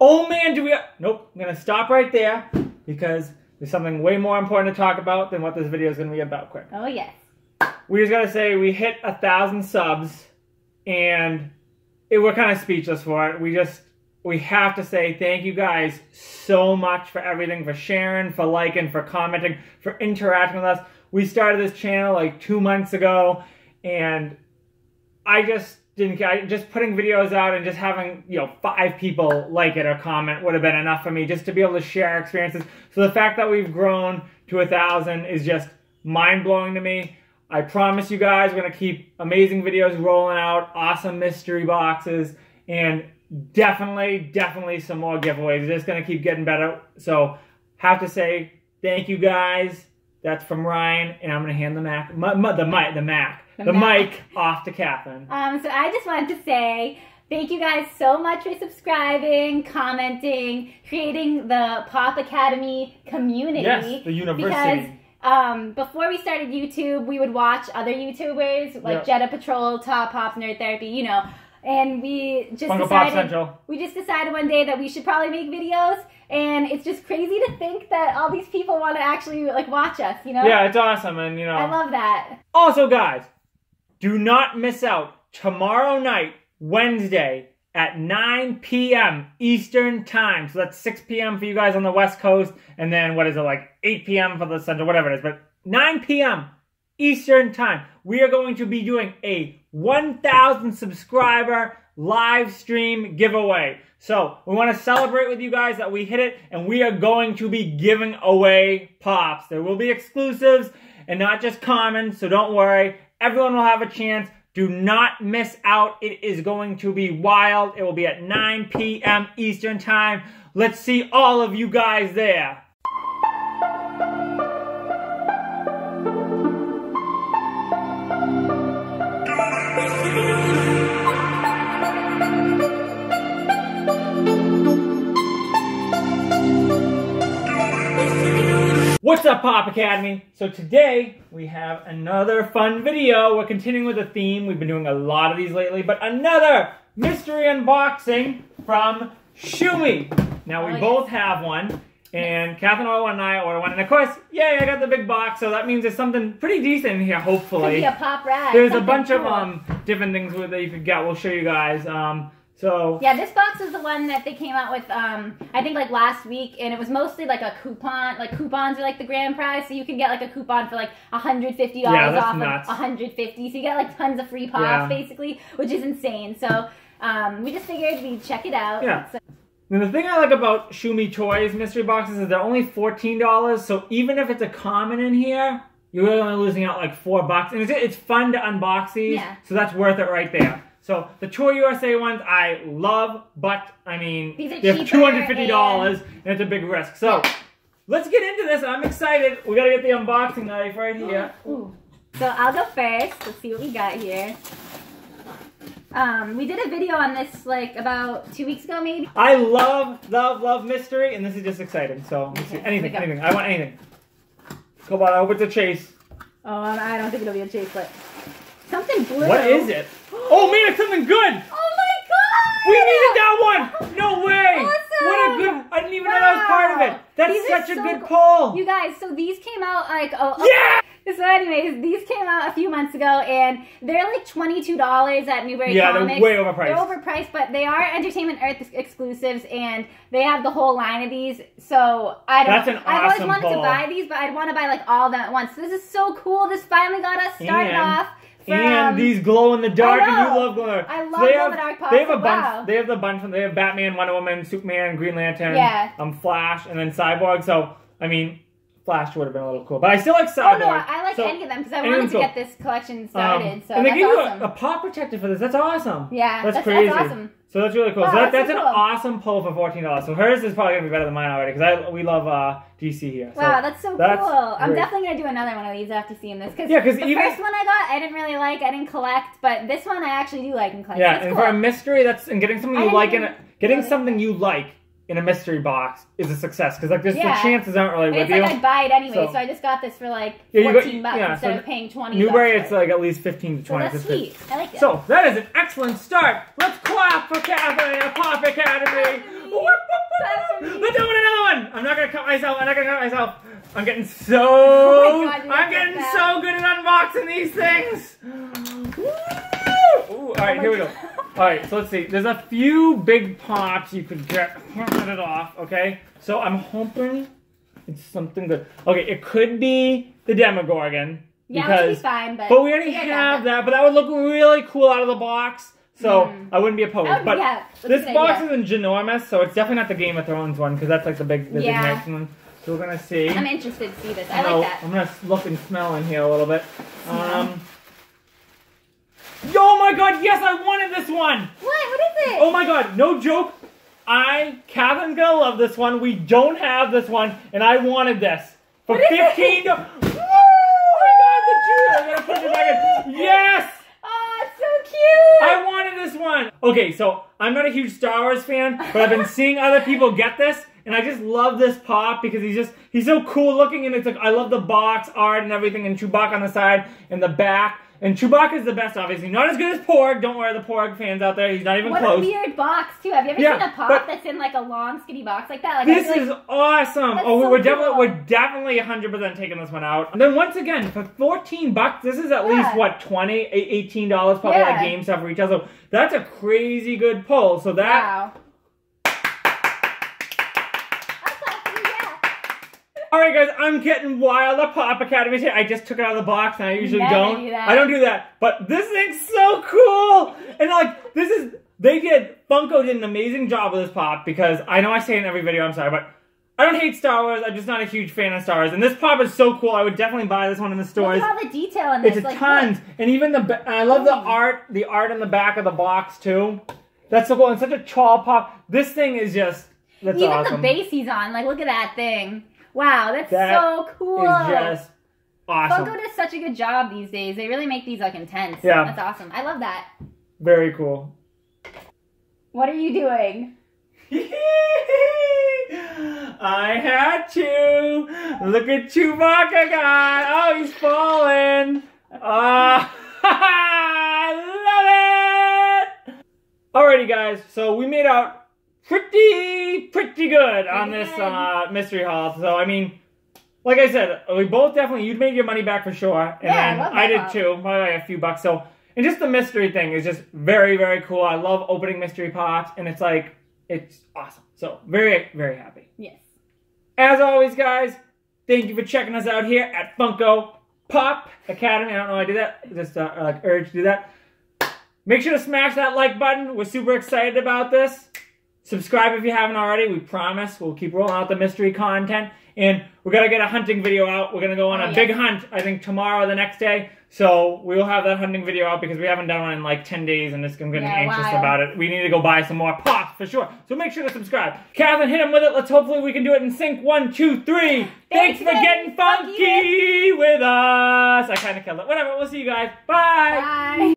Oh man, do we? Nope. I'm gonna stop right there because there's something way more important to talk about than what this video is gonna be about. Quick. Oh yes. We just gotta say we hit a thousand subs, and it, we're kind of speechless for it. We just we have to say thank you guys so much for everything, for sharing, for liking, for commenting, for interacting with us. We started this channel like two months ago, and I just didn't I, just putting videos out and just having you know five people like it or comment would have been enough for me just to be able to share experiences. So the fact that we've grown to a thousand is just mind blowing to me. I promise you guys we're gonna keep amazing videos rolling out, awesome mystery boxes, and definitely, definitely some more giveaways. It's just gonna keep getting better. So have to say thank you guys. That's from Ryan, and I'm gonna hand the Mac, the mic, the Mac, the, the mic off to Catherine. Um, so I just wanted to say thank you guys so much for subscribing, commenting, creating the Pop Academy community. Yes, the university. Because um, before we started YouTube, we would watch other YouTubers like yep. Jetta Patrol, Top Pops, Nerd Therapy, you know. And we just decided we just decided one day that we should probably make videos and it's just crazy to think that all these people want to actually like watch us, you know? Yeah, it's awesome and you know I love that. Also guys, do not miss out tomorrow night, Wednesday, at 9 p.m. Eastern Time. So that's 6 p.m. for you guys on the West Coast, and then what is it, like 8 p.m. for the Central, whatever it is. But 9 p.m. Eastern Time, we are going to be doing a 1,000 subscriber live stream giveaway. So we want to celebrate with you guys that we hit it, and we are going to be giving away pops. There will be exclusives and not just common, so don't worry. Everyone will have a chance. Do not miss out. It is going to be wild. It will be at 9 p.m. Eastern Time. Let's see all of you guys there. What's up, Pop Academy? So today, we have another fun video. We're continuing with the theme. We've been doing a lot of these lately, but another mystery unboxing from Shumi. Now, we oh, both yes. have one, and Catherine and I ordered one, and of course, yay, I got the big box, so that means there's something pretty decent in here, hopefully. Could be a pop rag. There's a bunch cool. of um different things that you could get. We'll show you guys. Um, so yeah, this box is the one that they came out with. Um, I think like last week, and it was mostly like a coupon. Like coupons are like the grand prize, so you can get like a coupon for like hundred fifty dollars yeah, off nuts. of hundred fifty. So you get like tons of free pops yeah. basically, which is insane. So um, we just figured we'd check it out. Yeah. So. And the thing I like about Shumi Toys mystery boxes is they're only fourteen dollars. So even if it's a common in here, you're really only losing out like four bucks, and it's, it's fun to unbox these. Yeah. So that's worth it right there. So the Toy USA ones I love, but I mean, they're two hundred fifty dollars, and... and it's a big risk. So let's get into this. I'm excited. We gotta get the unboxing knife right here. Ooh. So I'll go first. Let's see what we got here. Um, we did a video on this like about two weeks ago, maybe. I love, love, love mystery, and this is just exciting. So okay, anything, anything. I want anything. Come on, I hope it's a chase. Oh, I don't think it'll be a chase, but something blue. What is it? Oh man, it's something good! Oh my god! We needed that one! No way! Awesome. What a good I didn't even wow. know that was part of it. That's these such a good pull. You guys, so these came out like oh, Yeah! So anyways, these came out a few months ago and they're like $22 at Newbury yeah, Comics. they're way overpriced. They're overpriced, but they are Entertainment Earth exclusives and they have the whole line of these. So I don't That's an awesome I've always wanted to buy these, but I'd want to buy like all of them at once. So this is so cool. This finally got us started and off from, and these glow in the dark, and you love glow in the dark. I love so glow in the dark pops. They have a bunch. They have the bunch. They have Batman, Wonder Woman, Superman, Green Lantern, yeah. um, Flash, and then Cyborg. So I mean, Flash would have been a little cool, but I still like Cyborg. Oh no, I like so, any of them because I wanted to cool. get this collection started. Um, so and they give awesome. you a, a pop protector for this. That's awesome. Yeah, that's, that's crazy. That's awesome. So that's really cool. Wow, so that, that's, that's, so an cool. awesome pull for fourteen dollars. So hers is probably gonna be better than mine already because I we love uh, DC here. So wow, that's so that's cool. Great. I'm definitely gonna do another one of these after seeing this because yeah, because the even, first one I got I didn't really like, I didn't collect, but this one I actually do like and collect. Yeah, that's and cool. for a mystery, that's and getting something you like in a, getting something you like in a mystery box is a success because like yeah. the chances aren't really with it's you. like I'd buy it anyway, so, so, I just got this for like yeah, fourteen got, bucks yeah, instead so of paying twenty. Newbury, it's like at least fifteen to twenty. So that's sweet. I like that. So that is an excellent start. Let's clap for Catherine at Pop Academy. Let's do another one. I'm not gonna cut myself. I'm not gonna cut myself. I'm getting so. Oh God, I'm getting get so good at unboxing these things. Ooh, all right, oh here we go. Oh All right, so let's see. There's a few big pops you could get. Cut it off, okay? So I'm hoping it's something good. Okay, it could be the Demogorgon. Yeah, because, be fine, but. But we already have that. But that would look really cool out of the box. So mm. I wouldn't be opposed. Oh, but yeah, this box idea. is ginormous, so it's definitely not the Game of Thrones one because that's like the big, the yeah. big next one. So we're gonna see. I'm interested to see this. I like that. I'm gonna look and smell in here a little bit. Um. Oh my god, yes, I wanted this one! What? What is it? Oh my god, no joke. I, Catherine's gonna love this one. We don't have this one, and I wanted this. For what 15 Oh my god, the juice! I'm gonna put it back in. Yes! Oh, it's so cute! I wanted this one! Okay, so I'm not a huge Star Wars fan, but I've been seeing other people get this, and I just love this pop because he's just, he's so cool looking, and it's like, I love the box art and everything, and Chewbacca on the side and the back. And Chewbacca is the best, obviously. Not as good as Porg. Don't worry, the Porg fans out there. He's not even what close. What a weird box, too. Have you ever yeah, seen a pop that's in like a long, skinny box like that? Like, this is awesome. Oh, so we're cool. definitely we're definitely 100% taking this one out. And then once again, for 14 bucks, this is at yeah. least what 20, 18 dollars probably yeah. at GameStop retail. So that's a crazy good pull. So that. Wow All right, guys, I'm getting wild at Pop Academy I just took it out of the box, and I usually Never don't. Do I don't do that. But this thing's so cool, and like this is they did Funko did an amazing job with this pop because I know I say it in every video. I'm sorry, but I don't hate Star Wars. I'm just not a huge fan of Star Wars. And this pop is so cool. I would definitely buy this one in the stores. Look at all the detail in this. It's like, tons, look. and even the I love the art, the art in the back of the box too. That's so cool. And such a tall pop. This thing is just. That's even awesome. the base he's on. Like, look at that thing. Wow, that's that so cool. Just awesome. Funko does such a good job these days. They really make these like intense. Yeah. That's awesome. I love that. Very cool. What are you doing? I had to. Look at Chewbacca guy. Oh, he's falling. Ah, uh, I love it. Alrighty, guys. So we made out pretty pretty good on this uh, mystery haul. So I mean, like I said, we both definitely you'd make your money back for sure, and yeah, then I, I did too, probably a few bucks. So and just the mystery thing is just very very cool. I love opening mystery pops, and it's like it's awesome. So very very happy. Yes. As always, guys, thank you for checking us out here at Funko Pop Academy. I don't know why I do that. Just uh, like urge to do that. Make sure to smash that like button. We're super excited about this. Subscribe if you haven't already. We promise we'll keep rolling out the mystery content. And we're going to get a hunting video out. We're going to go on oh, a big hunt, I think, tomorrow or the next day. So we will have that hunting video out because we haven't done one in like 10 days and it's, I'm getting yeah, anxious wow. about it. We need to go buy some more pops for sure. So make sure to subscribe. Catherine, hit him with it. Let's hopefully we can do it in sync. One, two, three. Thanks, Thanks for getting funky, funky with us. I kind of killed it. Whatever. We'll see you guys. Bye. Bye.